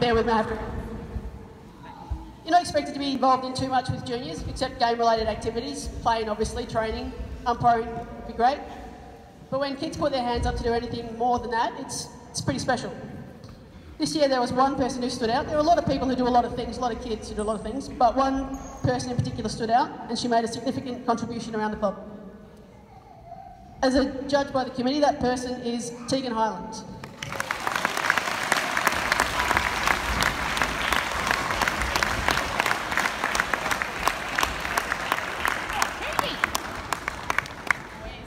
bear with me. You're not expected to be involved in too much with juniors, except game-related activities, playing obviously, training, umpiring would be great. But when kids put their hands up to do anything more than that, it's, it's pretty special. This year there was one person who stood out. There are a lot of people who do a lot of things, a lot of kids who do a lot of things, but one person in particular stood out and she made a significant contribution around the club. As a judge by the committee, that person is Tegen Hyland.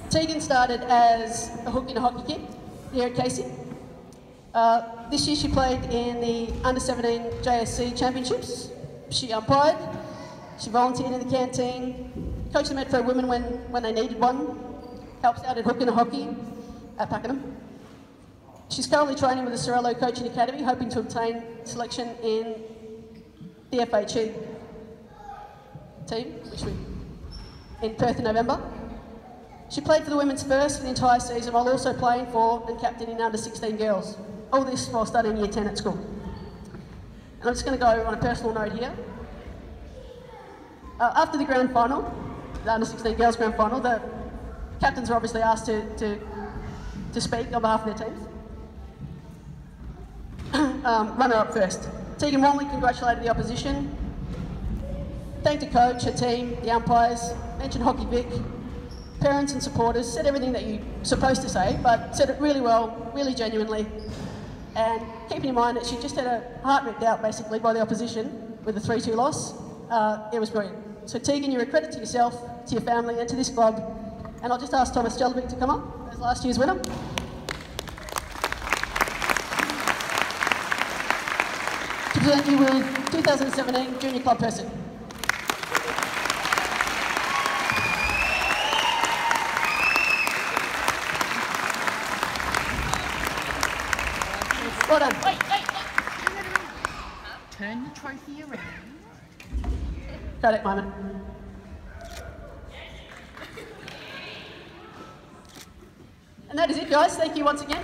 Tegen started as a hook and a hockey kid here at Casey. Uh, this year she played in the under 17 JSC championships. She umpired, she volunteered in the canteen, coached the Metro women when, when they needed one, helps out at Hook in2 Hockey at Pakenham. She's currently training with the Sorello Coaching Academy, hoping to obtain selection in the FHE team, which we in Perth in November. She played for the women's first for the entire season while also playing for and captaining under 16 girls. All this while studying year 10 at school. And I'm just going to go on a personal note here. Uh, after the grand final, the under 16 girls grand final, the captains were obviously asked to, to, to speak on behalf of their teams. um, runner up first. Tegen warmly congratulated the opposition, thanked the coach, her team, the umpires, mentioned Hockey Vic, parents and supporters, said everything that you're supposed to say, but said it really well, really genuinely. And keeping in mind that she just had her heart ripped out basically by the opposition with a 3-2 loss, uh, it was brilliant. So Tegen, you're a credit to yourself, to your family and to this club. And I'll just ask Thomas Jeldovic to come up as last year's winner. To present you with 2017 Junior Club Person. Well done. Wait, wait, wait. Turn the trophy around. Credit moment. And that is it, guys. Thank you once again.